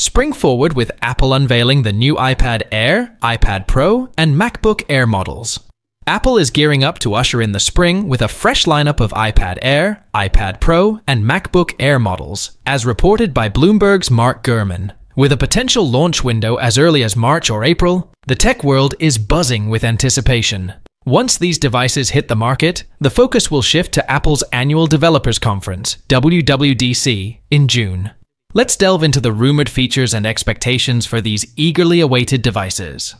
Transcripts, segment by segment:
Spring forward with Apple unveiling the new iPad Air, iPad Pro, and MacBook Air models. Apple is gearing up to usher in the spring with a fresh lineup of iPad Air, iPad Pro, and MacBook Air models, as reported by Bloomberg's Mark Gurman. With a potential launch window as early as March or April, the tech world is buzzing with anticipation. Once these devices hit the market, the focus will shift to Apple's annual developers conference, WWDC, in June. Let's delve into the rumored features and expectations for these eagerly awaited devices.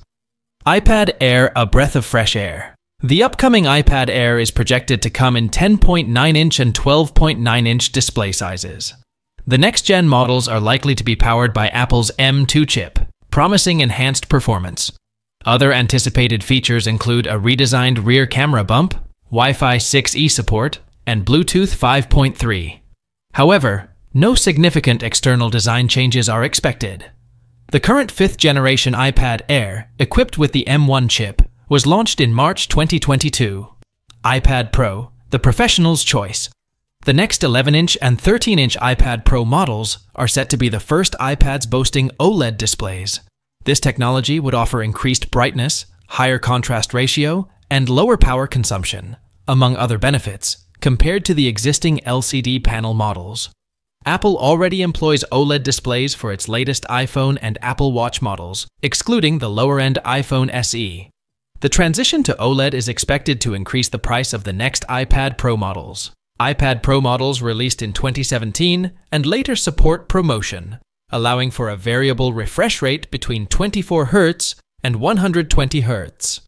iPad Air A Breath of Fresh Air. The upcoming iPad Air is projected to come in 10.9 inch and 12.9 inch display sizes. The next gen models are likely to be powered by Apple's M2 chip, promising enhanced performance. Other anticipated features include a redesigned rear camera bump, Wi Fi 6E support, and Bluetooth 5.3. However, no significant external design changes are expected. The current fifth generation iPad Air, equipped with the M1 chip, was launched in March 2022. iPad Pro, the professional's choice. The next 11 inch and 13 inch iPad Pro models are set to be the first iPads boasting OLED displays. This technology would offer increased brightness, higher contrast ratio, and lower power consumption, among other benefits, compared to the existing LCD panel models. Apple already employs OLED displays for its latest iPhone and Apple Watch models, excluding the lower end iPhone SE. The transition to OLED is expected to increase the price of the next iPad Pro models. iPad Pro models released in 2017 and later support ProMotion, allowing for a variable refresh rate between 24 Hz and 120 Hz.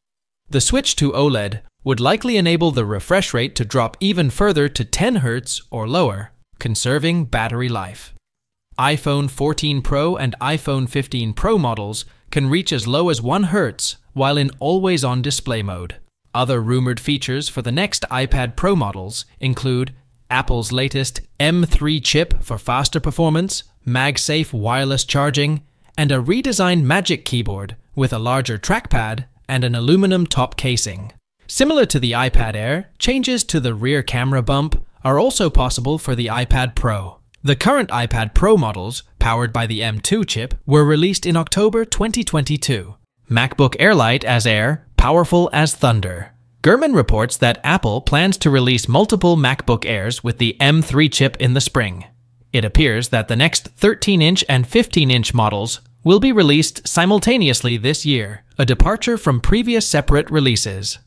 The switch to OLED would likely enable the refresh rate to drop even further to 10 Hz or lower conserving battery life. iPhone 14 Pro and iPhone 15 Pro models can reach as low as 1 Hz while in always on display mode. Other rumored features for the next iPad Pro models include Apple's latest M3 chip for faster performance, MagSafe wireless charging, and a redesigned Magic Keyboard with a larger trackpad and an aluminum top casing. Similar to the iPad Air, changes to the rear camera bump, are also possible for the iPad Pro. The current iPad Pro models, powered by the M2 chip, were released in October 2022. MacBook Air Lite as Air, powerful as thunder. Gurman reports that Apple plans to release multiple MacBook Airs with the M3 chip in the spring. It appears that the next 13 inch and 15 inch models will be released simultaneously this year, a departure from previous separate releases.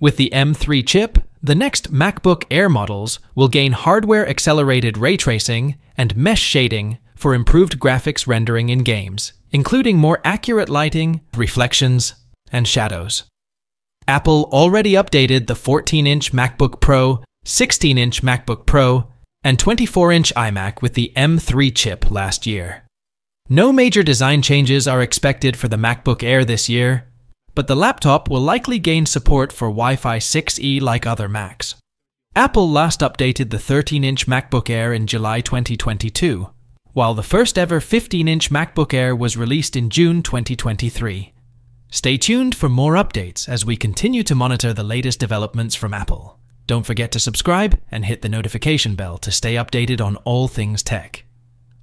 With the M3 chip, the next MacBook Air models will gain hardware accelerated ray tracing and mesh shading for improved graphics rendering in games, including more accurate lighting, reflections, and shadows. Apple already updated the 14 inch MacBook Pro, 16 inch MacBook Pro, and 24 inch iMac with the M3 chip last year. No major design changes are expected for the MacBook Air this year, but the laptop will likely gain support for Wi-Fi 6E like other Macs. Apple last updated the 13-inch MacBook Air in July 2022, while the first ever 15-inch MacBook Air was released in June 2023. Stay tuned for more updates as we continue to monitor the latest developments from Apple. Don't forget to subscribe and hit the notification bell to stay updated on all things tech.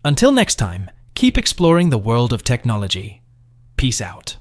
Until next time, keep exploring the world of technology. Peace out.